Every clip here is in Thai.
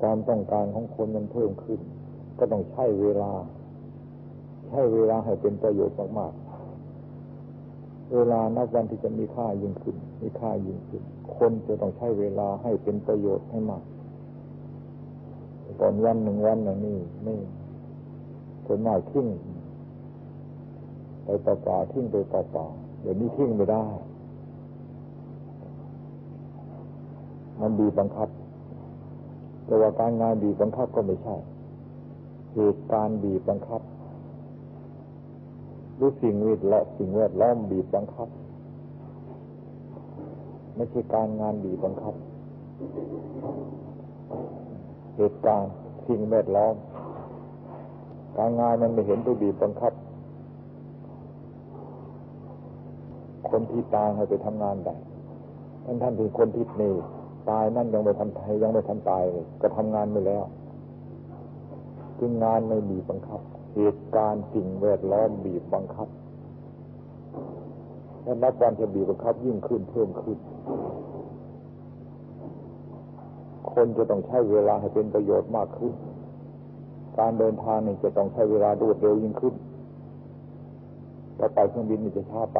ความต้องการของคนมันเพิ่มขึ้น ก็ต้องใช้เวลา ใช้เวลาให้เป็นประโยชน์มากๆ เวลานับวันที่จะมีค่ายิ่งขึ้น มีค่ายิ่งขึ้น คนจะต้องใช้เวลาให้เป็นประโยชน์ให้มากก่อนวันหนึ่งวันหนึ่งนี่ไม่ส่วนมากทิ้งไปเปล่าๆทิ้งไปเปล่าๆเดี๋ยวนี้ทิ้งไม่ได้ มันบีบบังคับ แต่ว่าการงานบีบบังคับก็ไม่ใช่ เหตุการณ์บีบบังคับหรือสิ่งวิดละสิ่งแวดล้อมบีบบังคับ ไม่ใช่การงานบีบบังคับ เหตุการณ์สิ่งแวดล้อม การงานมันไม่เห็นไปบีบบังคับ คนที่ตายให้ไปทำงานได้ท่านท่านถึงคนที่นี่ ตายนั่นยังไม่ทันไทยยังไม่ทันตายเลยก็ทำงานไปแล้วจึงงานไม่บีบบังคับ เหตุการณ์สิ่งแวดล้อมบีบบังคับและนับวันจะบีบบังคับยิ่งขึ้นเพิ่มขึ้น คนจะต้องใช้เวลาให้เป็นประโยชน์มากขึ้น การเดินทางนี่จะต้องใช้เวลารวดเร็วยิ่งขึ้นถ้าไปเครื่องบินนี่จะช้าไป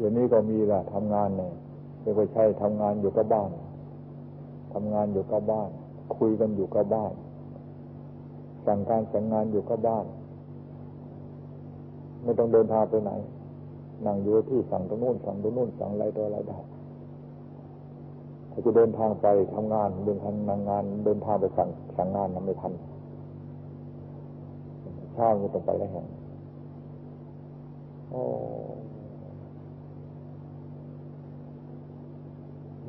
เดี๋ยวนี้ก็มีแหละทำงานเนี่ยไม่ใช่ทำงานอยู่กับบ้านทำงานอยู่กับบ้าน คุยกันอยู่กับบ้าน สั่งการสั่งงานอยู่กับบ้าน ไม่ต้องเดินทางไปไหน นั่งอยู่ที่สั่งตรงนู้นสั่งตรงนู้นสั่งอะไรตัวอะไรได้ถ้าจะเดินทางไปทำงานเดินทางงานงาน เดินทางไปสั่งสั่งงานนั้นไม่ทันเช้าก็ต้องไปแล้วแห่งโอ้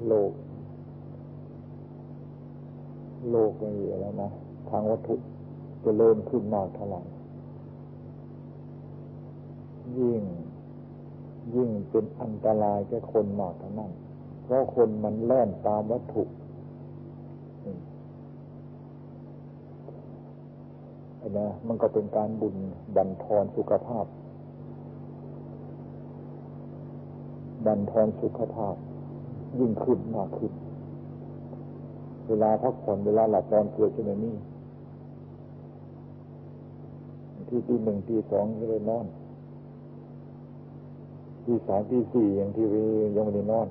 โลก โลกไม่มีแล้วนะ ทางวัตถุจะเริ่มขึ้นมากเท่าไหร่ยิ่ง ยิ่งเป็นอันตรายแก่คนมากเท่านั้น เพราะคนมันแล่นตามวัตถุอ้นะมันก็เป็นการบุญบันทอนสุขภาพ บันทอนสุขภาพ ยิ่งขึ้นมากขึ้น เวลาพักผ่อนเวลาหลับนอนเกิดขึ้นในนี้ที่ตีหนึ่งตีสองก็เลยนอนที่สามที่สี่อย่างที่วียังไม่ได้นอน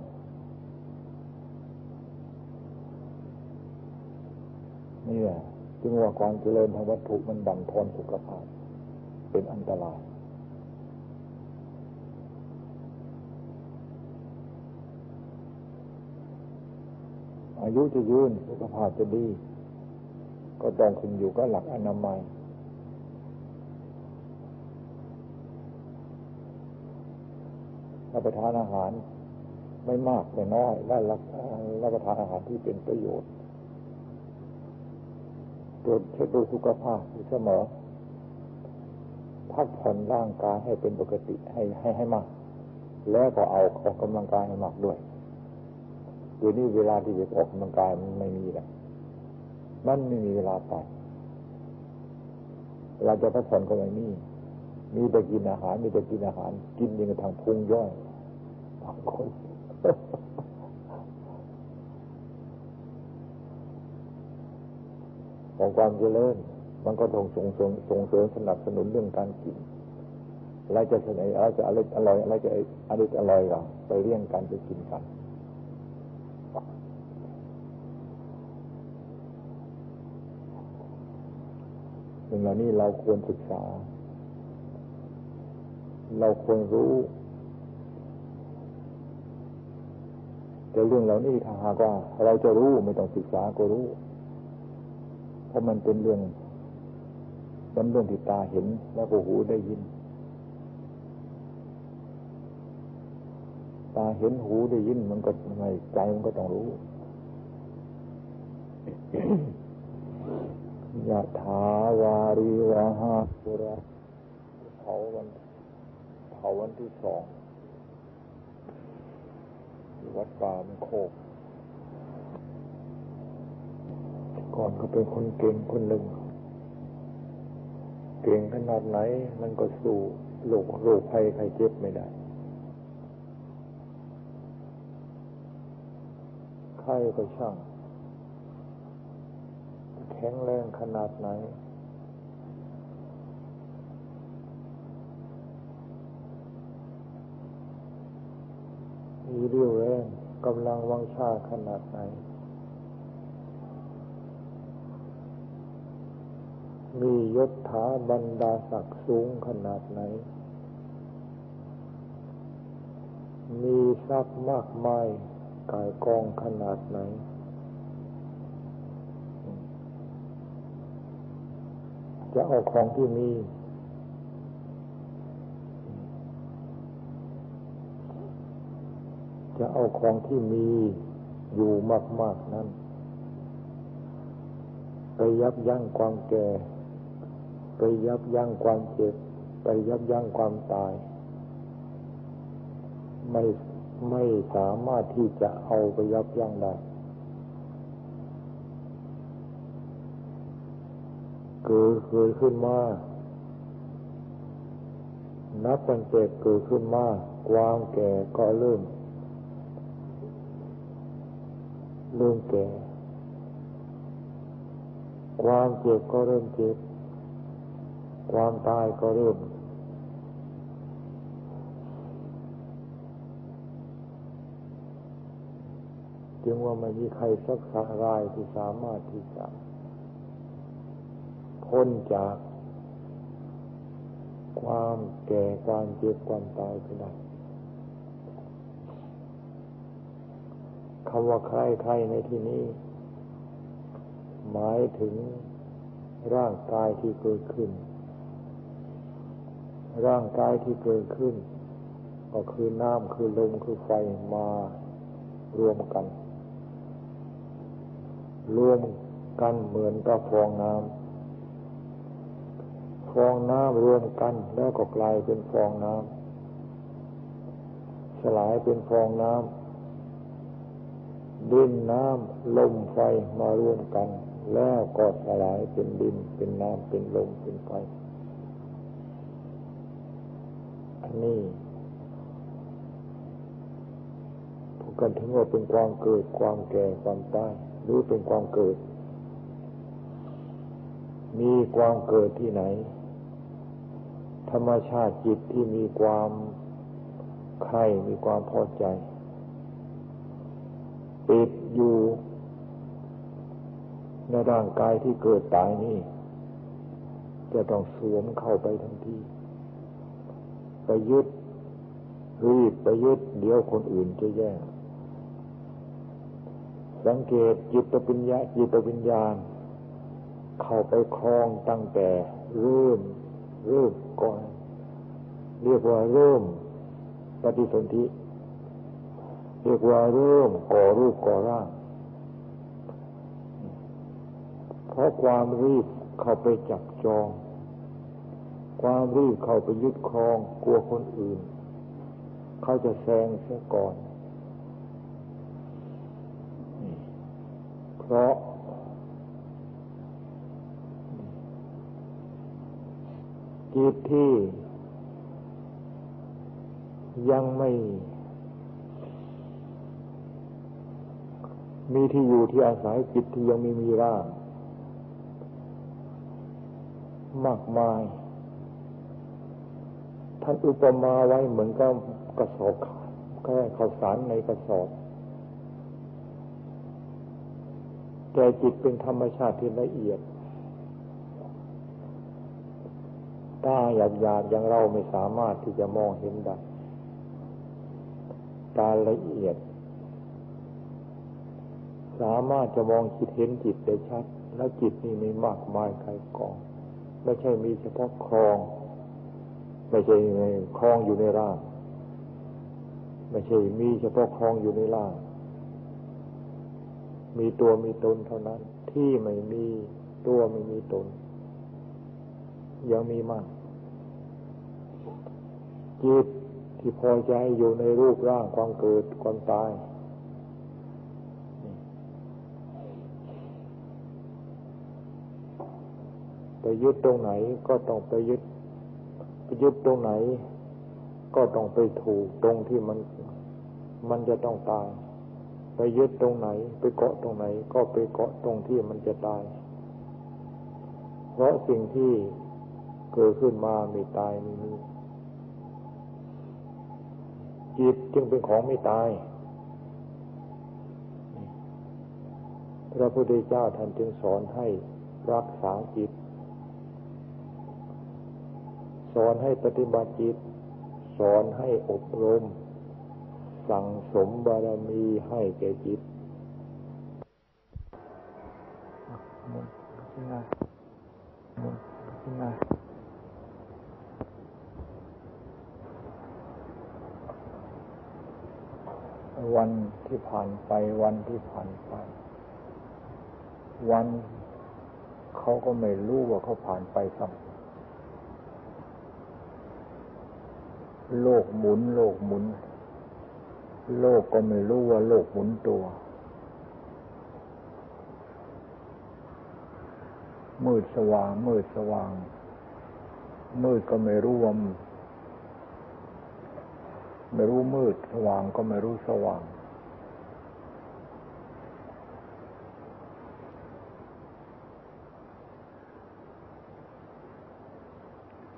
นี่แหละจึงว่าความเจริญทางวัตถุมันบั่นทอนสุขภาพ เป็นอันตราย อายุจะยืนสุขภาพจะดี ก็ต้องขึ้นอยู่กับหลักอนามัยรับประทานอาหารไม่มากไม่น้อย และรับรับประทานอาหารที่เป็นประโยชน์ตรวจเช็คดูสุขภาพอยู่เสมอพักผ่อนร่างกายให้เป็นปกติให้ให้ให้มาก แล้วก็เอาออกกำลังกายให้มากด้วย เดี๋ยวนี้เวลาที่จะออกกำลังกายมันไม่มีแล้วมันไม่มีเวลาไปเราจะพักผ่อนก็ไม่มีมีแต่กินอาหาร มีแต่กินอาหาร กินยังทางพุงย่อยบางคนของความเจริญมันก็ต้องส่งเสริมส่งเสริมสนับสนุนเรื่องการกินอะไรจะเสนออะไรจะอะไรอร่อยอะไรจะอะไรอร่อยก็ไปเรี่ยงกันไปกินกัน สิ่งเหล่านี้เราควรศึกษา เราควรรู้ แต่เรื่องเหล่านี้ถ้าหากว่า เราจะรู้ไม่ต้องศึกษาก็รู้ เพราะมันเป็นเรื่องมันเรื่องที่ตาเห็นแล้วก็หูได้ยิน ตาเห็นหูได้ยินมันก็ไงใจมันก็ต้องรู้ ยะถาวาริวะหาปุระเผาวันเผาวันที่สองวัดป่ามโคก ก่อนก็เป็นคนเก่งคนหนึ่ง เก่งขนาดไหนมันก็สู้โรคโรคภัยใครเจ็บไม่ได้ใครก็ช่าง แข็งแรงขนาดไหน มีเรี่ยวแรงกำลังวังชาขนาดไหน มียศถาบรรดาศักดิ์สูงขนาดไหน มีทรัพย์มากมายกายกองขนาดไหน จะเอาของที่มี จะเอาของที่มีอยู่มาก ๆนั้นไปยับยั้งความแก่ ไปยับยั้งความเจ็บ ไปยับยั้งความตาย ไม่ไม่สามารถที่จะเอาไปยับยั้งได้ เกิดเกิดขึ้นมา นับตั้งแต่เกิดขึ้นมา ความแก่ก็เริ่ม เริ่มแก่ ความเจ็บก็เริ่มเจ็บ ความตายก็เริ่มจึงว่าไม่มีใครสักสารายที่สามารถที่จะ พ้นจากความแก่ความเจ็บความตายไปได้คำว่าใครใครในที่นี้ หมายถึงร่างกายที่เกิดขึ้น ร่างกายที่เกิดขึ้น ก็คือน้ำคือลมคือไฟมารวมกัน รวมกันเหมือนกับฟองน้ำ ฟองน้ำรวมกันแล้วก็กลายเป็นฟองน้ำสลายเป็นฟองน้ำดินน้ำลมไฟมารวมกัน แล้วก็สลายเป็นดินเป็นน้ำเป็นลมเป็นไฟ อันนี้พูดกันถึงว่าเป็นความเกิดความแก่ความตายรู้เป็นความเกิดมีความเกิดที่ไหน ธรรมชาติจิตที่มีความใคร่มีความพอใจ ติดอยู่ในร่างกายที่เกิดตายนี่ จะต้องสวมเข้าไปทันทีไปยึดรีบไปยึดเดี๋ยวคนอื่นจะแย่สังเกตจิตปัญญาจิตวิญญาณเข้าไปคลองตั้งแต่เริ่ม ริ่มก่อน เรียกว่าเริ่มปฏิสนธิเรียกว่าเริ่มก่อรูปก่อร่างเพราะความรีบเข้าไปจับจอง ความรีบเข้าไปยึดครองกลัวคนอื่น เขาจะแซงเสียก่อนเพราะ จิตที่ ยังไม่ มีที่อยู่ที่อาศัยจิตที่ยังไม่มีร่างมากมาย ท่านอุปมาไว้เหมือนกับกระสอบแค่ข้าวสารในกระสอบ แต่จิตเป็นธรรมชาติที่ละเอียด ตาหยาบหยาบอย่างเราไม่สามารถที่จะมองเห็นได้ ตาละเอียด สามารถจะมองคิดเห็นจิตได้ชัด แล้วจิตนี่มีมากมายใครกอง ไม่ใช่มีเฉพาะครอง ไม่ใช่ครองอยู่ในร่าง ไม่ใช่มีเฉพาะครองอยู่ในร่าง มีตัวมีตนเท่านั้น ที่ไม่มีตัวไม่มีตน ยังมีมาก จิตที่พอใจอยู่ในรูปร่างความเกิดความตาย ไปยึดตรงไหนก็ต้องไปยึดไปยึดตรงไหน ก็ต้องไปถูกตรงที่มัน มันจะต้องตาย ไปไปยึดตรงไหน ไปเกาะตรงไหน ก็ไปเกาะตรงที่มันจะตาย เพราะสิ่งที่ เกิดขึ้นมาไม่ตายไม่มีจิตจึงเป็นของไม่ตาย พระพุทธเจ้าท่านจึงสอนให้รักษาจิต สอนให้ปฏิบัติจิต สอนให้อบรม สั่งสมบารมีให้แก่จิตมุนขึ้นมามุนขึ้นา วันที่ผ่านไป วันที่ผ่านไป วันเขาก็ไม่รู้ว่าเขาผ่านไปสักโลกหมุน โลกหมุน โลกก็ไม่รู้ว่าโลกหมุนตัวมืดสว่าง มืดสว่าง มืดก็ไม่รู้ว่า ไม่รู้มืด สว่างก็ไม่รู้สว่าง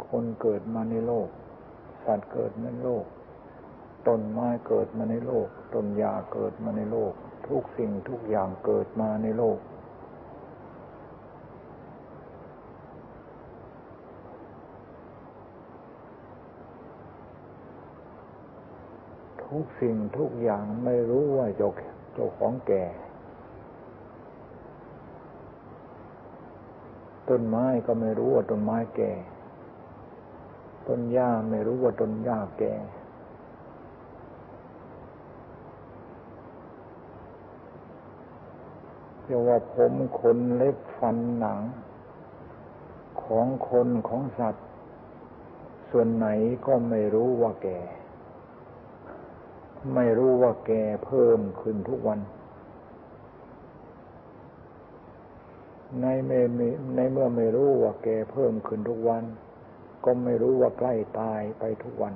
คนเกิดมาในโลก สัตว์เกิดในโลก ต้นไม้เกิดมาในโลก ต้นยาเกิดมาในโลก ทุกสิ่งทุกอย่างเกิดมาในโลก ทุกสิ่งทุกอย่างไม่รู้ว่าเจ้าเจ้าของแก่ ต้นไม้ก็ไม่รู้ว่าต้นไม้แก่ ต้นหญ้าไม่รู้ว่าต้นหญ้าแก่เรียกว่าผมขนเล็บฟันหนัง ของคนของสัตว์ ส่วนไหนก็ไม่รู้ว่าแก่ ไม่รู้ว่าแก่เพิ่มขึ้นทุกวัน ในเมื่อในเมื่อไม่รู้ว่าแก่เพิ่มขึ้นทุกวัน ก็ไม่รู้ว่าใกล้ตายไปทุกวัน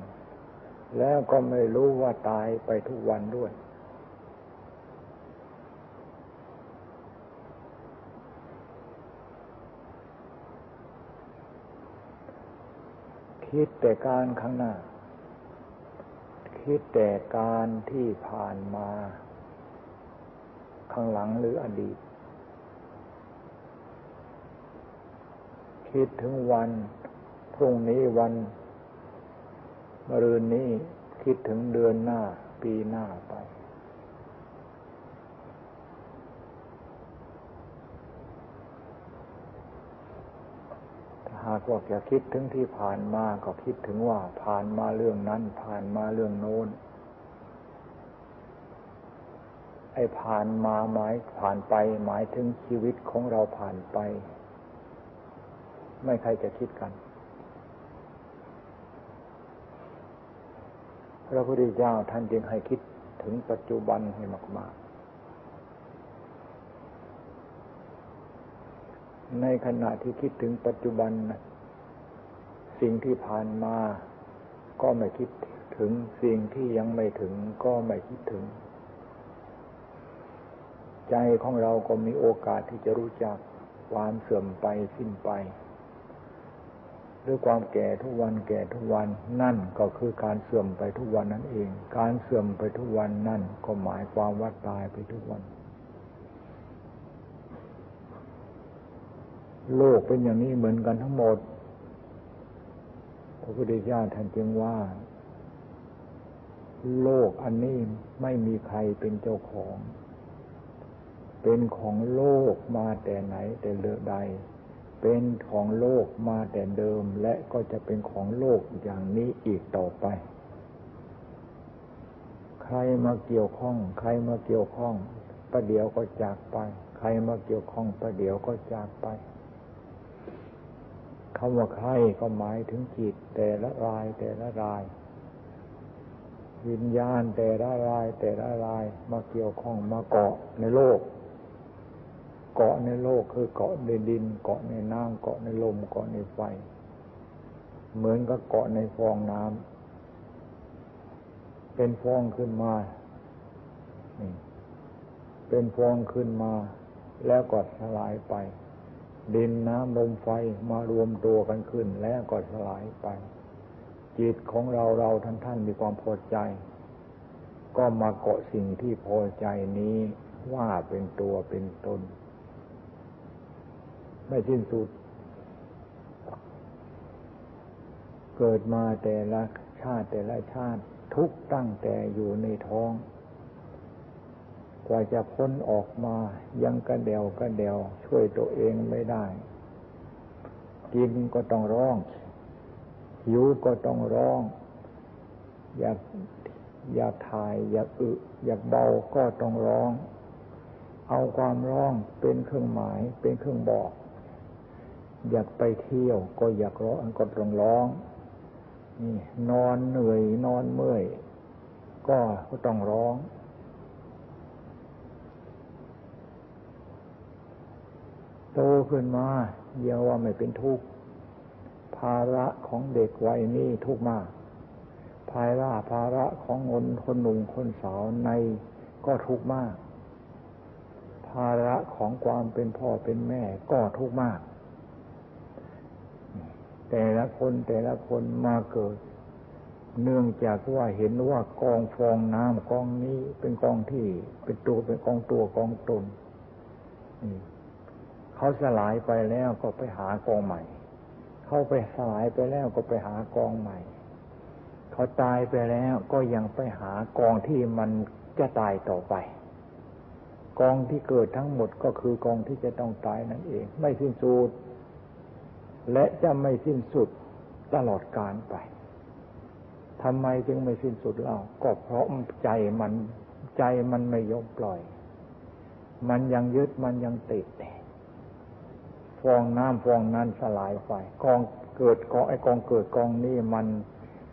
แล้วก็ไม่รู้ว่าตายไปทุกวันด้วย คิดแต่การข้างหน้า คิดแต่การที่ผ่านมา ข้างหลังหรืออดีต คิดถึงวัน พรุ่งนี้วันมรืนนี้คิดถึงเดือนหน้าปีหน้าไป หากว่าจะคิดถึงที่ผ่านมาก็คิดถึงว่าผ่านมาเรื่องนั้น ผ่านมาเรื่องโน้น ไอ้ผ่านมาหมายผ่านไปหมายถึงชีวิตของเราผ่านไป ไม่ใครจะคิดกัน พระพุทธเจ้าท่านจึงให้คิดถึงปัจจุบันให้มาก ๆ ในขณะที่คิดถึงปัจจุบัน สิ่งที่ผ่านมาก็ไม่คิดถึงสิ่งที่ยังไม่ถึงก็ไม่คิดถึง ใจของเราก็มีโอกาสที่จะรู้จักความเสื่อมไปสิ้นไปด้วยความแก่ทุกวันแก่ทุกวันนั่นก็คือการเสื่อมไปทุกวันนั่นเอง การเสื่อมไปทุกวันนั่นก็หมายความว่าตายไปทุกวัน โลกเป็นอย่างนี้เหมือนกันทั้งหมด พระพุทธเจ้าท่านจึงว่า โลกอันนี้ไม่มีใครเป็นเจ้าของ เป็นของโลกมาแต่ไหนแต่เลอใด เป็นของโลกมาแต่เดิมและก็จะเป็นของโลกอย่างนี้อีกต่อไป ใครมาเกี่ยวข้อง ใครมาเกี่ยวข้องประเดี๋ยวก็จากไป ใครมาเกี่ยวข้องประเดี๋ยวก็จากไป คำว่าใครก็หมายถึงจิตแต่ละรายแต่ละราย วิญญาณแต่ละรายแต่ละรายมาเกี่ยวข้องมาเกาะในโลก เกาะในโลกคือเกาะในดิน เกาะในน้ำเกาะในลมเกาะในไฟ เหมือนกับเกาะในฟองน้ำเป็นฟองขึ้นมาเป็นฟองขึ้นมา แล้วก็สลายไป ดินน้ำลมไฟมารวมตัวกันขึ้นแล้วก็สลายไป จิตของเราเราท่านท่านมีความพอใจ ก็มาเกาะสิ่งที่พอใจนี้ว่าเป็นตัวเป็นตน ไม่สิ้นสุด เกิดมาแต่ละชาติแต่ละชาติทุกตั้งแต่อยู่ในท้อง กว่าจะพ้นออกมายังกระเดวกระเดวช่วยตัวเองไม่ได้ กินก็ต้องร้อง หิวก็ต้องร้อง อยากอยากถ่าย อยากอึอยากเบาก็ต้องร้อง เอาความร้องเป็นเครื่องหมายเป็นเครื่องบอก อยากไปเที่ยวก็อยากร้องก็ต้องร้องนี่นอนเหนื่อยนอนเมื่อย ก็ต้องร้อง โตขึ้นมาเยียว่าไม่เป็นทุกข์ภาระของเด็กวัยนี้ทุกข์มาก ภายระภาระของคนคนหนุ่มคนสาวในก็ทุกข์มาก ภาระของความเป็นพ่อเป็นแม่ก็ทุกข์มาก แต่ละคนแต่ละคนมาเกิด เนื่องจากว่าเห็นว่ากองฟองน้ำกองนี้เป็นกองที่เป็นตัวเป็นกองตัวกองตน เขาสลายไปแล้วก็ไปหากองใหม่ เขาไปสลายไปแล้วก็ไปหากองใหม่ เขาตายไปแล้วก็ยังไปหากองที่มันจะตายต่อไป กองที่เกิดทั้งหมดก็คือกองที่จะต้องตายนั่นเอง ไม่สิ้นสุดและจะไม่สิ้นสุดตลอดกาลไปทำไมจึงไม่สิ้นสุดเล่าก็เพราะใจมันใจมันไม่ยอมปล่อย มันยังยึดมันยังติด ฟองน้ำฟองนั้นสลายไป กองเกิดกองไอกองเกิดกองนี้มัน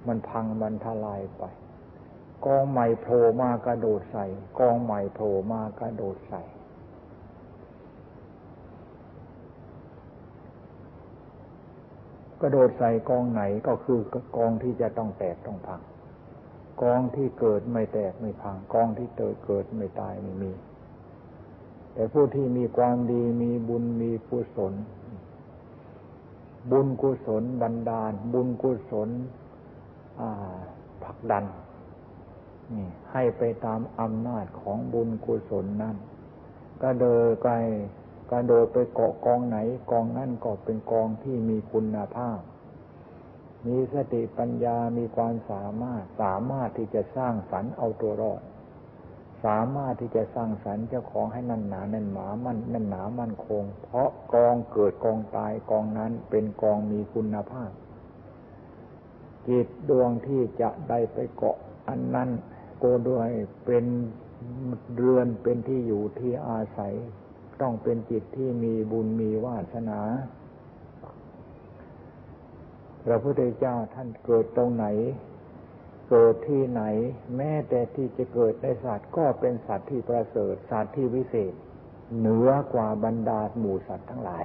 มันพังมันทลายไป กองใหม่โผล่มากระโดดใส่ กองใหม่โผล่มากระโดดใส่กระโดดใส่กองไหนก็คือกองที่จะต้องแตกต้องพัง กองที่เกิดไม่แตกไม่พัง กองที่เกิดเกิดไม่ตายไม่มี แต่ผู้ที่มีความดีมีบุญมีกุศล บุญกุศลบันดาล บุญกุศลผลักดันนี่ให้ไปตามอำนาจของบุญกุศลนั้นก็เดินไกลกระโดดไปเกาะกองไหนกองนั่นก็เป็นกองที่มีคุณภาพ มีสติปัญญามีความสามารถสามารถที่จะสร้างสรรค์เอาตัวรอด สามารถที่จะสร้างสรรค์เจ้าของให้นั่นหนาแน่นหมามันแน่นหนามั่นคง เพราะกองเกิดกองตายกองนั้นเป็นกองมีคุณภาพ จิตดวงที่จะได้ไปเกาะอันนั้นโกด้วยเป็นเรือนเป็นที่อยู่ที่อาศัย ต้องเป็นจิตที่มีบุญมีวาสนาพระพุทธเจ้าท่านเกิดตรงไหน เกิดที่ไหน แม้แต่ที่จะเกิดในสัตว์ก็เป็นสัตว์ที่ประเสริฐสัตว์ที่วิเศษ เหนือกว่าบรรดาหมู่สัตว์ทั้งหลาย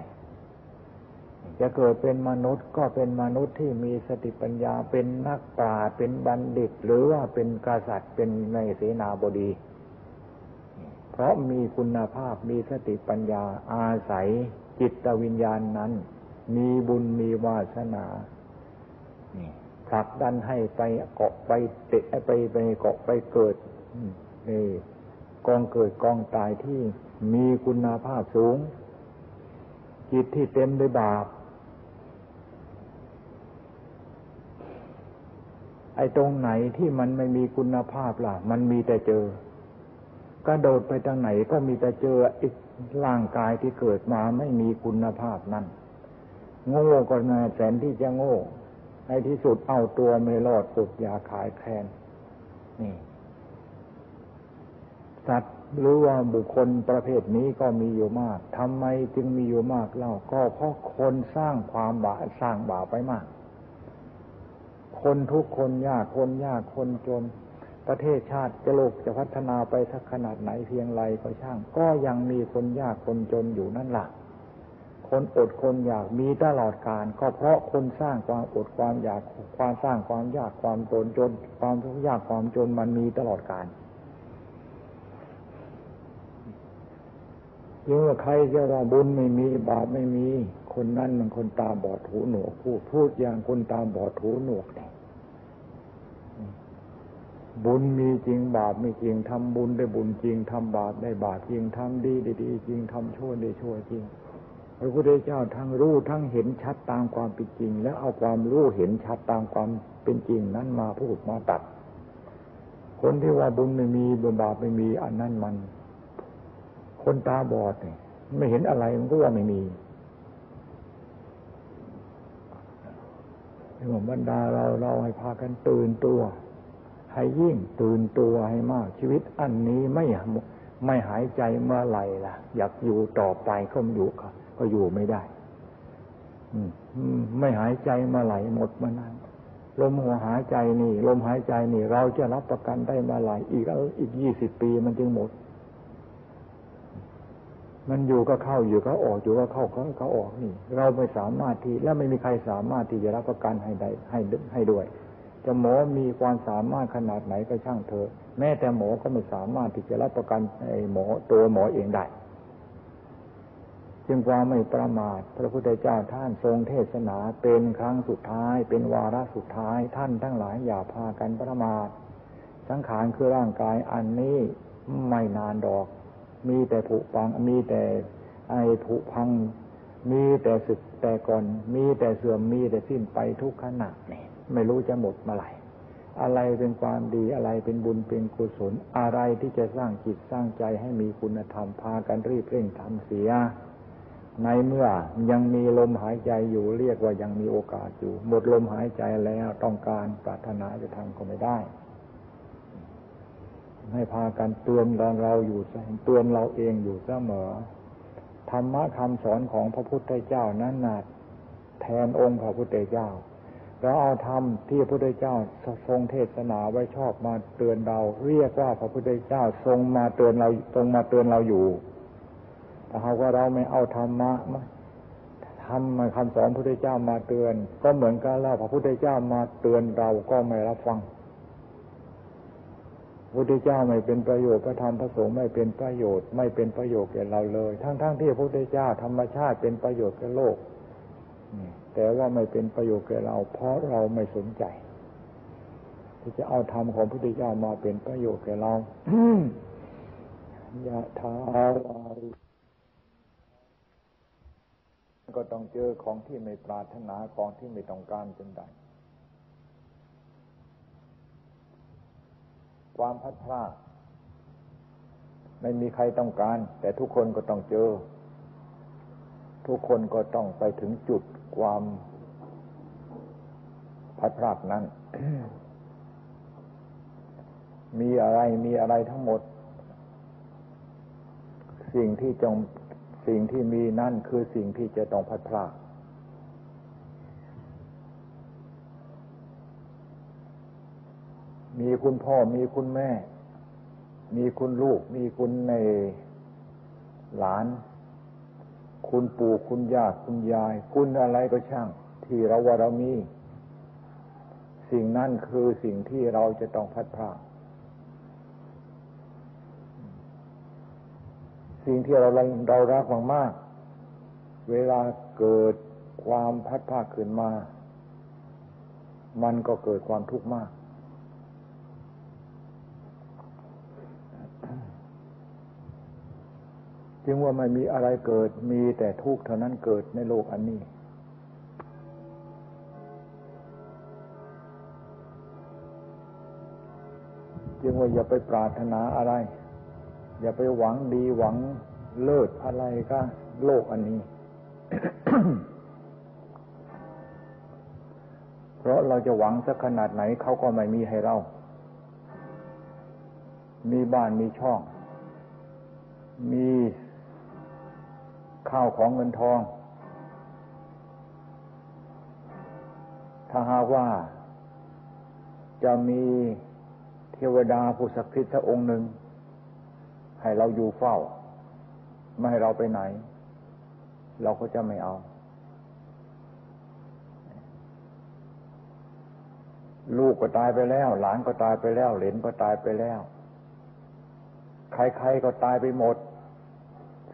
จะเกิดเป็นมนุษย์ก็เป็นมนุษย์ที่มีสติปัญญาเป็นนักปราชญ์เป็นบัณฑิต หรือว่าเป็นกษัตริย์เป็นในเสนาบดี เพราะมีคุณภาพมีสติปัญญาอาศัยจิตวิญญาณนั้น มีบุญมีวาสนา ผลักดันให้ไปเกาะไปเตะไปไปเกาะไปเกิดนี่กองเกิดกองตายที่มีคุณภาพสูง จิตที่เต็มด้วยบาปไอ้ตรงไหนที่มันไม่มีคุณภาพล่ะ มันมีแต่เจอกระโดดไปทางไหนก็มีแต่เจออีกร่างกายที่เกิดมาไม่มีคุณภาพนั่นโง่ก็นาแสนที่จะโง่ ในที่สุดเอาตัวไม่รอดสุดยาขายแคลนนี่ สัตว์หรือว่าบุคคลประเภทนี้ก็มีอยู่มากทำไมจึงมีอยู่มากเล่าก็เพราะคนสร้างความบาสร้างบาปไปมาก คนทุกคนยากคนยากคนจนประเทศชาติจะโลกจะพัฒนาไปสักขนาดไหนเพียงไรก็ช่าง ก็ยังมีคนยากคนจนอยู่นั่นแหละ คนอดคนอยากมีตลอดการก็เพราะคนสร้างความอดความอยากความสร้างความยากความจนจน ความทุกข์ยากความจนมันมีตลอดการยิ่งว่าใครจะว่าบุญไม่มีบาปไม่มี คนนั้นมันคนตาบอดหูหนวกพูดพูดอย่างคนตาบอดหูหนวกเนี่ยบุญมีจริงบาปไม่จริงทำบุญได้บุญจริงทำบาปได้บาปจริงทำดีได้ดีจริงทำชั่วได้ชั่วจริง พระพุทธเจ้าทั้งรู้ทั้งเห็นชัดตามความเป็นจริง แล้วเอาความรู้เห็นชัดตามความเป็นจริงนั้นมาพูดมาตัด คนที่ว่าบุญไม่มีบุญบาปไม่มี อันนั้นมัน คนตาบอดเนี่ยไม่เห็นอะไรมันก็ว่าไม่มีในบรรดาเราเราให้พากันตื่นตัว ให้ยิ่งตื่นตัวให้มาก ชีวิตอันนี้ไม่ไม่หายใจเมื่อไหร่ล่ะ อยากอยู่ต่อไปก็อยู่ ก็อยู่ไม่ได้ไม่หายใจมื่อไหร่หมดมื่อนั้นลมหัวหายใจนี่ ลมหายใจนี่ เราจะรับประกันได้มื่อไหร่อีกอีกยี่สิบปีมันจึงหมด มันอยู่ก็เข้าอยู่ก็ออกอยู่ก็เข้าก็เขาออกนี่ เราไม่สามารถที่ และไม่มีใครสามารถที่จะรับประกันให้ได้ให้ให้ด้วย จะหมอมีความสามารถขนาดไหนก็ช่างเถอะแม้แต่หมอก็ไม่สามารถที่จะรับประกันไอ้หมอตัวหมอเองได้ จึงความไม่ประมาท พระพุทธเจ้าท่านทรงเทศนาเป็นครั้งสุดท้าย เป็นวาระสุดท้ายท่านทั้งหลายอย่าพากันประมาท สังขารคือร่างกายอันนี้ไม่นานดอก มีแต่ผุพังมีแต่ไอผุพัง มีแต่สึกแต่ก่อน มีแต่เสื่อมมีแต่สิ้นไปทุกขณะนี่ไม่รู้จะหมดเมื่อไหร่อะไรเป็นความดีอะไรเป็นบุญเป็นกุศล อะไรที่จะสร้างจิตสร้างใจให้มีคุณธรรมพากันรีบเร่งทำเสีย ในเมื่อยังมีลมหายใจอยู่เรียกว่ายังมีโอกาสอยู่ หมดลมหายใจแล้วต้องการปรารถนาจะทำก็ไม่ได้ ให้พากันเตือนเราอยู่เตือนเราเองอยู่เสมอธรรมะคำสอนของพระพุทธเจ้านั้นนาแทนองค์พระพุทธเจ้าเราเอาธรรมที่พระพุทธเจ้าทรงเทศนาไว้ชอบมาเตือนเรา เรียกว่าพระพุทธเจ้าทรงมาเตือนเราทรงมาเตือนเราอยู่ แต่หากว่าเราไม่เอาธรรมะมาทำมาคำสอนพระพุทธเจ้ามาเตือน ก็เหมือนกันแล้วพระพุทธเจ้ามาเตือนเราก็ไม่รับฟังพระพุทธเจ้าไม่เป็นประโยชน์พระธรรมพระสงฆ์ไม่เป็นประโยชน์ไม่เป็นประโยชน์แก่เราเลย ทั้งๆทที่พระพุทธเจ้าธรรมชาติเป็นประโยชน์แก่โลกแต่ว่าไม่เป็นประโยชน์แก่เรา เพราะเราไม่สนใจ ที่จะเอาธรรมของพระพุทธเจ้ามาเป็นประโยชน์แก่เรายะถาวาริ ก็ต้องเจอของที่ไม่ปรารถนาของที่ไม่ต้องการจนได้ ความพัดพลาดไม่มีใครต้องการ แต่ทุกคนก็ต้องเจอ ทุกคนก็ต้องไปถึงจุดความพัดพลาดนั้น มีอะไรมีอะไรทั้งหมด สิ่งที่จง สิ่งที่มีนั่นคือสิ่งที่จะต้องพัดพลาดมีคุณพ่อมีคุณแม่ มีคุณลูก มีคุณในหลาน คุณปู่คุณย่าคุณยาย คุณอะไรก็ช่าง ที่เราว่าเรามี สิ่งนั้นคือสิ่งที่เราจะต้องพัดพลาด สิ่งที่เราเรารักมากๆ เวลาเกิดความพัดพาขึ้นมา มันก็เกิดความทุกข์มาก จึงว่าไม่มีอะไรเกิด มีแต่ทุกข์เท่านั้นเกิดในโลกอันนี้ จึงว่าอย่าไปปรารถนาอะไร อย่าไปหวังดีหวังเลิศอะไรก็โลกอันนี้ เพราะเราจะหวังสักขนาดไหนเขาก็ไม่มีให้เรา มีบ้านมีช่อง มีข้าวของเงินทอง ถ้าหากว่าจะมีเทวดาผู้ศักดิ์สิทธิ์สักองค์หนึ่ง ให้เราอยู่เฝ้า ไม่ให้เราไปไหน เราก็จะไม่เอา ลูกก็ตายไปแล้ว หลานก็ตายไปแล้ว เหลนก็ตายไปแล้ว ใครๆก็ตายไปหมด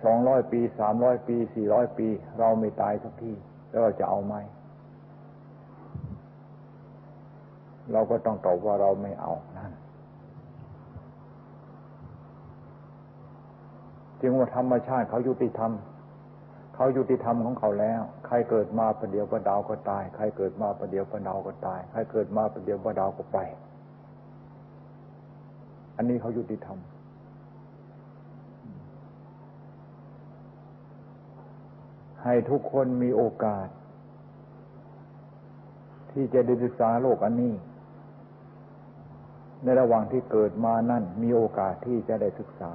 สองร้อยปีสามร้อยปีสี่ร้อยปี เราไม่ตายสักทีแล้วเราจะเอาไหมเราก็ต้องตอบว่าเราไม่เอานั่น จึงว่าธรรมชาติเขายุติธรรมเขายุติธรรมของเขาแล้ว ใครเกิดมาประเดี๋ยวประดาวก็ตาย ใครเกิดมาประเดี๋ยวประดาวก็ตาย ใครเกิดมาประเดี๋ยวประดาวก็ไป อันนี้เขายุติธรรมให้ทุกคนมีโอกาส ที่จะได้ศึกษาโลกอันนี้ ในระหว่างที่เกิดมานั่นมีโอกาสที่จะได้ศึกษา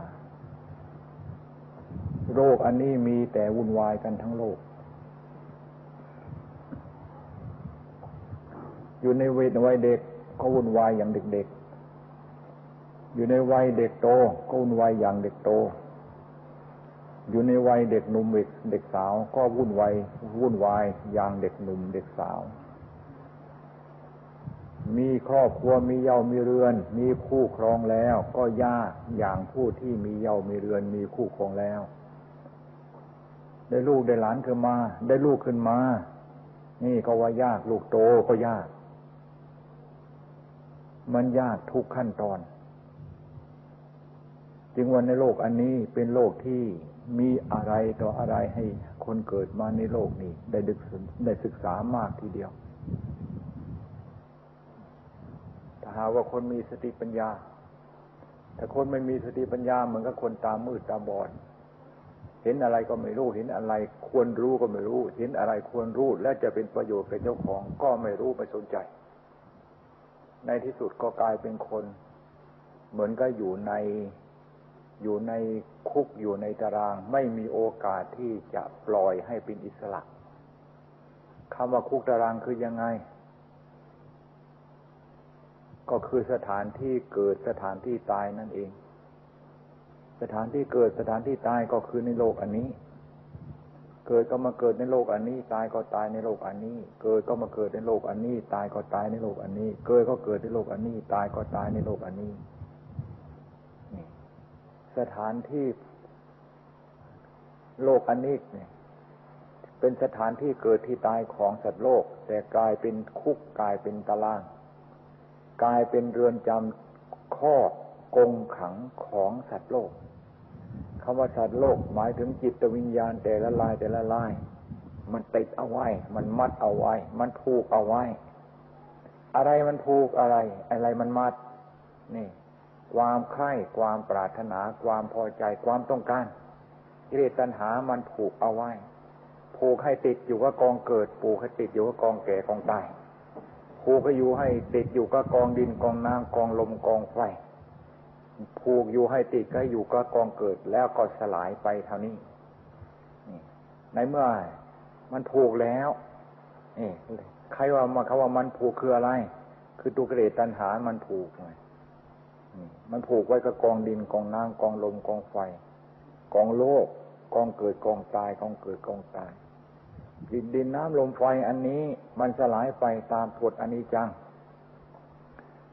โรคอันนี้มีแต่วุ่นวายกันทั้งโลก อยู่ในวัยวัยเด็กก็วุ่นวายอย่างเด็กๆ อยู่ในวัยเด็กโตก็วุ่นวายอย่างเด็กโต อยู่ในวัยเด็กหนุ่มเด็กสาว ก็วุ่นวายวุ่นวายอย่างเด็กหนุ่มเด็กสาว มีครอบครัวมีเย่ามีเรือน มีคู่ครองแล้ว ก็ยากอย่างผู้ที่มีเย่ามีเรือนมีคู่ครองแล้ว ได้ลูกได้หลานขึ้นมา ได้ลูกขึ้นมา นี่ก็ว่ายากลูกโตก็ยาก มันยากทุกขั้นตอน จึงวันในโลกอันนี้เป็นโลกที่มีอะไรต่ออะไรให้คนเกิดมาในโลกนี้ ได้ดึกได้ศึกษามากทีเดียว ถ้าหาว่าคนมีสติปัญญา แต่คนไม่มีสติปัญญาเหมือนกับคนตามืดตาบอด เห็นอะไรก็ไม่รู้ เห็นอะไร ควรรู้ก็ไม่รู้ เห็นอะไรควรรู้ และจะเป็นประโยชน์แก่เจ้าของ ก็ไม่รู้ไม่สนใจ ในที่สุดก็กลายเป็นคน เหมือนก็อยู่ในอยู่ในคุกอยู่ในตาราง ไม่มีโอกาสที่จะปล่อยให้เป็นอิสระคำว่าคุกตารางคือยังไง ก็คือสถานที่เกิดสถานที่ตายนั่นเอง สถานที่เกิดสถานที่ตายก็คือในโลกอันนี้ เกิดก็มาเกิดในโลกอันนี้ ตายก็ตายในโลกอันนี้ เกิดก็มาเกิดในโลกอันนี้ ตายก็ตายในโลกอันนี้ เกิดก็เกิดในโลกอันนี้ ตายก็ตายในโลกอันนี้นี่สถานที่โลกอันนี้เนี่ยเป็นสถานที่เกิดที่ตายของสัตว์โลก แต่กลายเป็นคุกกลายเป็นตาราง กลายเป็นเรือนจำข้อกงขังของสัตว์โลก คำว่าสัตว์โลกหมายถึงจิตวิญญาณแต่ละลายแต่ละลาย มันติดเอาไว้ มันมัดเอาไว้ มันผูกเอาไว้ อะไรมันผูกอะไร อะไรมันมัด นี่ ความใคร่ความปรารถนา ความพอใจความต้องการกิเลสตัณหามันผูกเอาไว้ผูกให้ติดอยู่กับกองเกิดผูกให้ติดอยู่กับกองแก่กองตายผูกให้อยู่ให้ติดอยู่กับกองดินกองน้ำกองลมกองไฟ ผูกอยู่ให้ติดก็อยู่ก็กองเกิดแล้วก็สลายไปเท่านี้ในเมื่อมันผูกแล้วนี่ใครว่ามาเขาว่ามันผูกคืออะไร คือตุกเรตันหามันผูกไงมันผูกไว้กับกองดินกองน้ำกองลมกองไฟ กองโลกกองเกิดกองตายกองเกิดกองตายดินดินน้ำลมไฟอันนี้มันสลายไปตามกฎอนิจจัง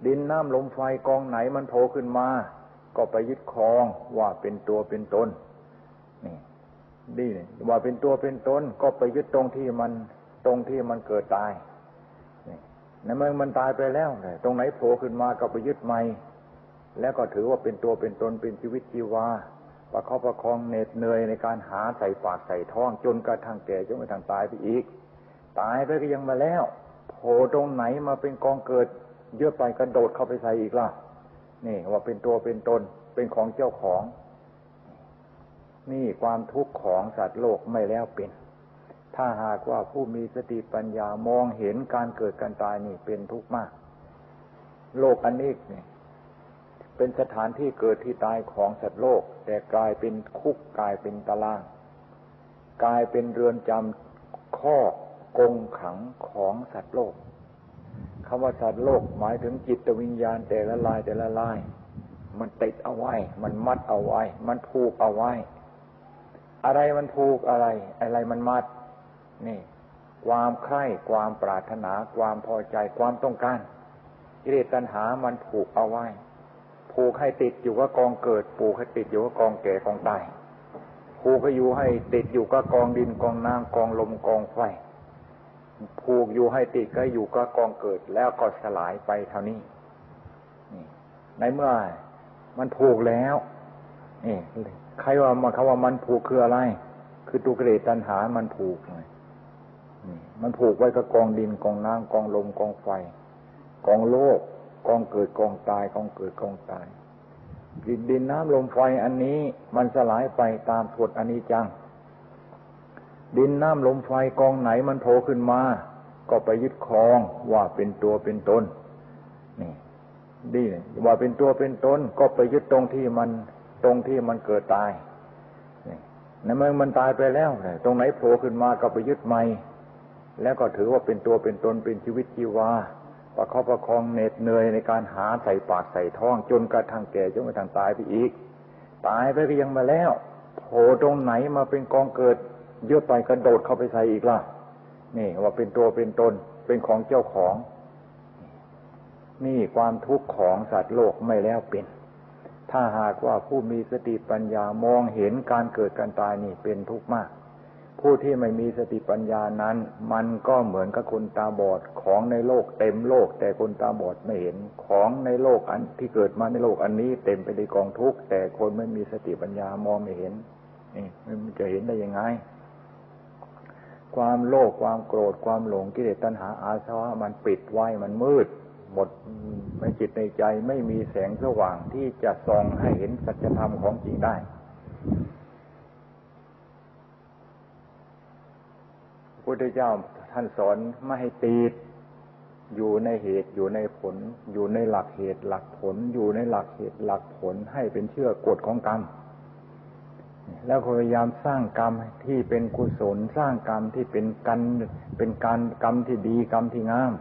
ดินน้ำลมไฟกองไหนมันโผล่ขึ้นมา ก็ไปยึดครองว่าเป็นตัวเป็นตนนี่ดีว่าเป็นตัวเป็นตนก็ไปยึดตรงที่มันตรงที่มันเกิดตายนี่ในเมื่อมันตายไปแล้วตรงไหนโผล่ขึ้นมาก็ไปยึดใหม่แล้วก็ถือว่าเป็นตัวเป็นตนเป็นชีวิตชีวาประคอบประคองเหน็ดเหนื่อยในการหาใส่ปากใส่ท้องจนกระทั่งแก่จนกระทั่งตายไปอีก ตายไปก็ยังมาแล้วโผล่ตรงไหนมาเป็นกองเกิด เยอะไปกระโดดเข้าไปใส่อีกล่ะ นี่ว่าเป็นตัวเป็นตนเป็นของเจ้าของ นี่ความทุกข์ของสัตว์โลกไม่แล้วเป็น ถ้าหากว่าผู้มีสติปัญญามองเห็นการเกิดการตายนี่เป็นทุกข์มาก โลกอันนี้นี่เป็นสถานที่เกิดที่ตายของสัตว์โลก แต่กลายเป็นคุกกลายเป็นตาราง กลายเป็นเรือนจำข้อกงขังของสัตว์โลก คำว่าสัตว์โลกหมายถึงจิตวิญญาณแต่ละลายแต่ละลาย มันติดเอาไว้ มันมัดเอาไว้ มันผูกเอาไว้ อะไรมันผูกอะไร อะไรมันมัด นี่ ความใคร่ความปรารถนา ความพอใจความต้องการกิเลสตัณหามันผูกเอาไว้ ผูกให้ติดอยู่กับกองเกิด ผูกให้ติดอยู่กับกองแก่กองตายผูผูกก็อยู่ให้ติดอยู่กับกองดินกองน้ำกองลมกองไฟ ผูกอยู่ให้ติดก็อยู่กับกองเกิดแล้วก็สลายไปเท่านี้ในเมื่อมันผูกแล้วนี่ใครว่ามาคำว่ามันผูกคืออะไร คือตุกเรตันหามันผูกเลยมันผูกไว้กับกองดินกองน้ำกองลมกองไฟ กองโลก กองเกิดกองตายกองเกิดกองตายดินดินน้ำลมไฟอันนี้มันสลายไปตามกฎอนิจจัง ดินน้ำลมไฟกองไหนมันโผล่ขึ้นมา ก็ไปยึดครองว่าเป็นตัวเป็นตนนี่ดีว่าเป็นตัวเป็นตนก็ไปยึดตรงที่มันตรงที่มันเกิดตายนี่ในเมื่อมันตายไปแล้วตรงไหนโผล่ขึ้นมาก็ไปยึดใหม่แล้วก็ถือว่าเป็นตัวเป็นตนเป็นชีวิตชีวาประคับประคองเหน็ดเหนื่อยในการหาใส่ปากใส่ท้อง จนกระทั่งแก่จนกระทั่งตายไปอีก ตายไปก็ยังมาแล้วโผล่ตรงไหนมาเป็นกองเกิด เยอะไปกระโดดเข้าไปใส่อีกล่ะ นี่ว่าเป็นตัวเป็นตน เป็นของเจ้าของ นี่ความทุกข์ของสัตว์โลกไม่แล้วเป็น ถ้าหากว่าผู้มีสติปัญญามองเห็นการเกิดการตายนี่เป็นทุกข์มาก ผู้ที่ไม่มีสติปัญญานั้น มันก็เหมือนกับคนตาบอดของในโลกเต็มโลก แต่คนตาบอดไม่เห็นของในโลกอันที่เกิดมาในโลกอันนี้ เต็มไปด้วยกองทุกข์แต่คนไม่มีสติปัญญามองไม่เห็นนี่มันจะเห็นได้ยังไง ความโลภความโกรธความหลงกิเลสตัณหาอาสวะมันปิดไว้มันมืด หมดในจิตในใจไม่มีแสงสว่างที่จะส่องให้เห็นสัจธรรมของจริงได้พุทธเจ้าท่านสอนไม่ให้ตีดอยู่ในเหตุอยู่ในผล อยู่ในหลักเหตุหลักผล อยู่ในหลักเหตุหลักผลให้เป็นเชื่อกฎของกรรม แล้วพยายามสร้างกรรมที่เป็นกุศลสร้างกรรมที่เป็นกันเป็นการกรรมที่ดีกรรมที่งาม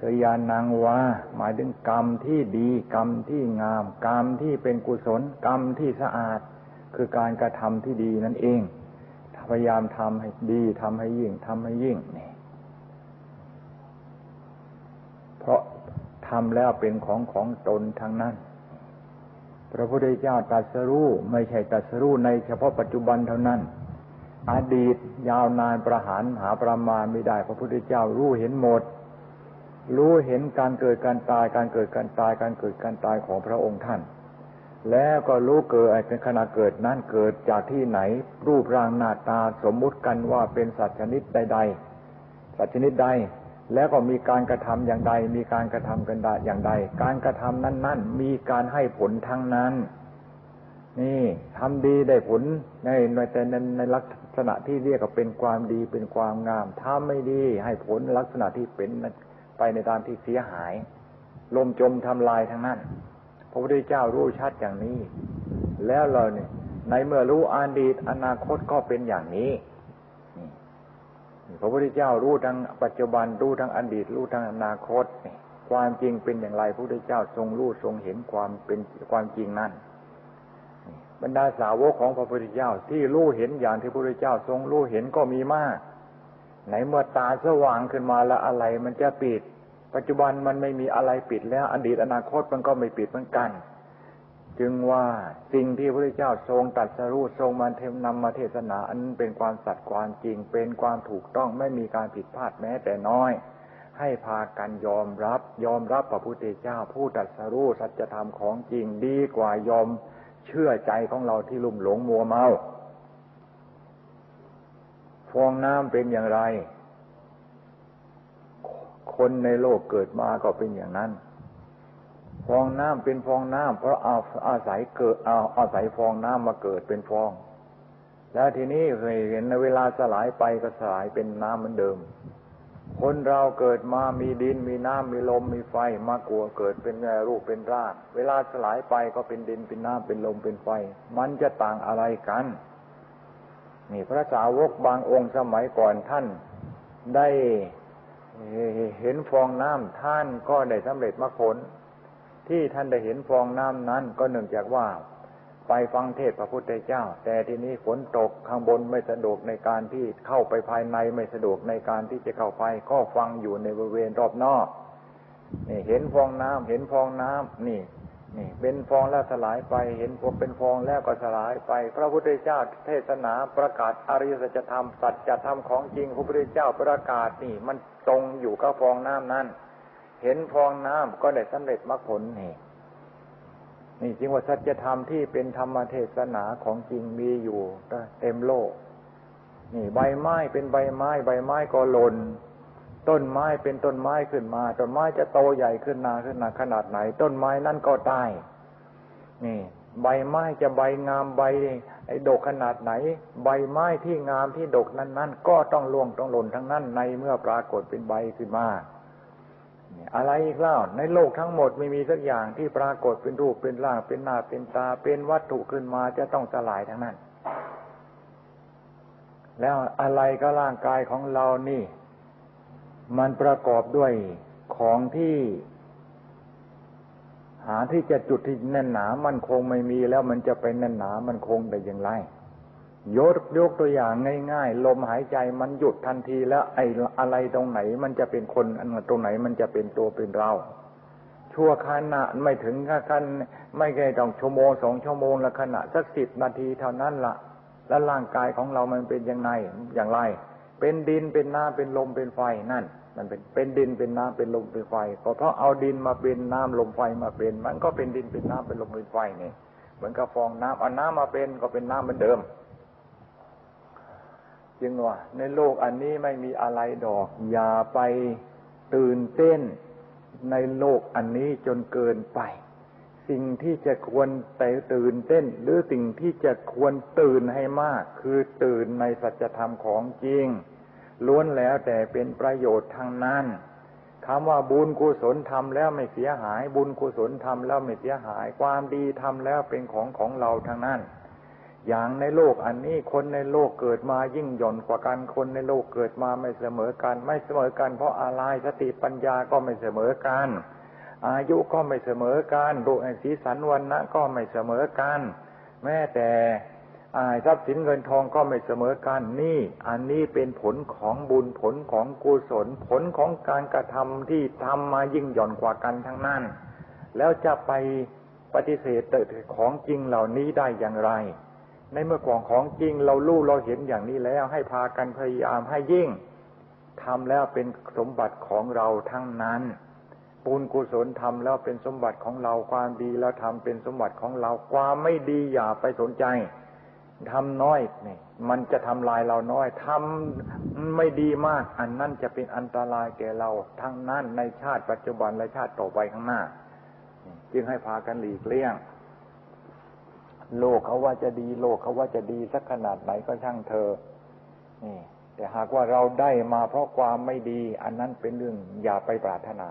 กยานางวาหมายถึงกรรมที่ดีกรรมที่งาม กรรมที่เป็นกุศลกรรมที่สะอาด คือการกระทำที่ดีนั่นเองพยายามทำให้ดีทำให้ยิ่งทำให้ยิ่งนี่เพราะทำแล้วเป็นของของตนทั้งนั้น พระพุทธเจ้าตรัสรู้ไม่ใช่ตรัสรู้ในเฉพาะปัจจุบันเท่านั้น อดีตยาวนานประหารหาประมาณไม่ได้ พระพุทธเจ้ารู้เห็นหมด รู้เห็นการเกิดการตายการเกิดการตายการเกิดการตายของพระองค์ท่าน แล้วก็รู้เกิดเป็นขณะเกิดนั้นเกิดจากที่ไหน รูปร่างหน้าตาสมมุติกันว่าเป็นสัตว์ชนิดใด ๆ สัตว์ชนิดใด แล้วก็มีการกระทำอย่างใด มีการกระทำกันได้อย่างใด การกระทำนั้น ๆ มีการให้ผลทั้งนั้น นี่ทำดีได้ผลในในแต่ในในลักษณะที่เรียกว่าเป็นความดีเป็นความงามถ้าไม่ดีให้ผลลักษณะที่เป็นไปในทางที่เสียหาย ลมจมทำลายทั้งนั้นพระพุทธเจ้ารู้ชัดอย่างนี้ แล้วเราเนี่ยในเมื่อรู้อดีตอนาคตก็เป็นอย่างนี้ ระพุทธเจ้ารู้ทั้งปัจจุบันรู้ทั้งอดีตรู้ทั้งอนาคต ความจริงเป็นอย่างไรพระพุทธเจ้าทรงรู้ทรงเห็นความเป็นความจริงนั้นบรรดาสาวกของพระพุทธเจ้าที่รู้เห็นอย่างที่พระพุทธเจ้าทรงรู้เห็นก็มีมาก ไหนเมื่อตาสว่างขึ้นมาแล้วอะไรมันจะปิด ปัจจุบันมันไม่มีอะไรปิดแล้ว อดีตอนาคตมันก็ไม่ปิดเหมือนกัน จึงว่าสิ่งที่พระพุทธเจ้าทรงตัดสรู้ทรงมาเทมนำมาเทศนาอันเป็นความสัตย์ความจริงเป็นความถูกต้องไม่มีการผิดพลาดแม้แต่น้อย ให้พากันยอมรับ ยอมรับพระพุทธเจ้าผู้ตัดสรู้สัจธรรมของจริงดีกว่ายอมเชื่อใจของเราที่ลุ่มหลงมัวเมาฟองน้ำเป็นอย่างไร คนในโลกเกิดมาก็เป็นอย่างนั้น ฟองน้ำเป็นฟองน้ำเพราะเอาอาศัยเกิดเอาอาศัยฟองน้ำมาเกิดเป็นฟอง แล้วทีนี้เคยเห็นในเวลาสลายไปก็สลายเป็นน้ำเหมือนเดิม คนเราเกิดมามีดินมีน้ำมีลมมีไฟมากลัวเกิดเป็นรูปเป็นร่างเวลาสลายไปก็เป็นดินเป็นน้ำเป็นลมเป็นไฟ มันจะต่างอะไรกันนี่พระสาวกบางองค์สมัยก่อนท่านได้เห็นฟองน้ำท่านก็ได้สำเร็จมรรคผล ที่ท่านได้เห็นฟองน้ำนั้นก็เนื่องจากว่าไปฟังเทศพระพุทธเจ้า แต่ทีนี้ฝนตกข้างบนไม่สะดวกในการที่เข้าไปภายในไม่สะดวกในการที่จะเข้าไปก็ฟังอยู่ในบริเวณรอบนอกนี่เห็นฟองน้ำเห็นฟองน้ำนี่ นี่ เป็นฟองแล้วสลายไป เห็นผมเป็นฟองแล้วก็สลายไป พระพุทธเจ้าเทศนาประกาศอริยสัจธรรมสัจธรรมของจริงพระพุทธเจ้าประกาศนี่ มันตรงอยู่กับฟองน้ำนั้น เห็นฟองน้ำก็ได้สำเร็จมรรคผลนี่นี่จริงว่าสัจธรรมที่เป็นธรรมเทศนาของจริงมีอยู่เต็มโลก นี่ใบไม้เป็นใบไม้ ใบไม้ก็หล่นต้นไม้เป็นต้นไม้ขึ้นมาต้นไม้จะโตใหญ่ขึ้นนาขึ้นนาขนาดไหน ต้นไม้นั่นก็ตายนี่ ใบไม้จะใบงามใบไอ้ดกขนาดไหน ใบไม้ที่งามที่ดกนั้นนั้นก็ต้องล่วงต้องหล่นทั้งนั้นในเมื่อปรากฏเป็นใบขึ้นมา อะไรอีกเล่าในโลกทั้งหมดไม่มีสักอย่างที่ปรากฏเป็นรูปเป็นร่างเป็นหน้าเป็นตา เป็นวัตถุขึ้นมาจะต้องสลายทั้งนั้น แล้วอะไรก็ร่างกายของเรานี่ มันประกอบด้วยของที่หาที่จะจุดที่แน่นหนามันคงไม่มีแล้วมันจะไปแน่นหนามันคงได้อย่างไร ยกยกตัวอย่างง่าย ๆ ลมหายใจมันหยุดทันทีแล้ว ไอ้อะไรตรงไหน มันจะเป็นคนอันตรงไหนมันจะเป็นตัวเป็นเรา ชั่วขณะไม่ถึงขั้นไม่ใช่ต้องชั่วโมงสองชั่วโมงละขณะสักสิบนาทีเท่านั้นละแล้วร่างกายของเรามันเป็นยังไงอย่างไร เป็นดินเป็นน้ำเป็นลมเป็นไฟนั่น มันเป็นเป็นดินเป็นน้ำเป็นลมเป็นไฟก็เพราะเอาดินมาเป็นน้ำลมไฟมาเป็น มันก็เป็นดินเป็นน้ำเป็นลมเป็นไฟนี่เหมือนกับฟองน้ำเอาน้ำมาเป็นก็เป็นน้ำเหมือนเดิม จึงว่า ในโลกอันนี้ไม่มีอะไรดอก อย่าไปตื่นเต้นในโลกอันนี้จนเกินไป สิ่งที่จะควรแต่ตื่นเต้น หรือสิ่งที่จะควรตื่นให้มาก คือตื่นในสัจธรรมของจริง ล้วนแล้วแต่เป็นประโยชน์ทางนั้นคำว่าบุญกุศลทำแล้วไม่เสียหาย บุญกุศลทำแล้วไม่เสียหาย ความดีทำแล้วเป็นของของเราทางนั้น อย่างในโลกอันนี้คนในโลกเกิดมายิ่งหย่อนกว่ากันคนในโลกเกิดมาไม่เสมอกัน ไม่เสมอกัน เพราะอะไรสติปัญญาก็ไม่เสมอกัน อายุก็ไม่เสมอกันดุสีสันวันนะก็ไม่เสมอกัน แม้แต่ทรัพย์สินเงินทองก็ไม่เสมอกันนี่ อันนี้เป็นผลของบุญผลของกุศลผลของการกระทำที่ทำมายิ่งหย่อนกว่ากันทั้งนั้น แล้วจะไปปฏิเสธของจริงเหล่านี้ได้อย่างไร ในเมื่อของของจริงเรารู้เราเห็นอย่างนี้แล้ว ให้พากันพยายามให้ยิ่งทำแล้วเป็นสมบัติของเราทั้งนั้นบุญกุศลทำแล้วเป็นสมบัติของเราความดีแล้วทำเป็นสมบัติของเราความไม่ดีอย่าไปสนใจทำน้อยนี่มันจะทำลายเราน้อยทำไม่ดีมาก อันนั้นจะเป็นอันตรายแก่เราทั้งนั้นในชาติปัจจุบันและชาติต่อไปข้างหน้า จึงให้พากันหลีกเลี่ยง โลกเขาว่าจะดี โลกเขาว่าจะดีสักขนาดไหนก็ช่างเธอนี่แต่หากว่าเราได้มาเพราะความไม่ดี อันนั้นเป็นเรื่องอย่าไปปรารถนา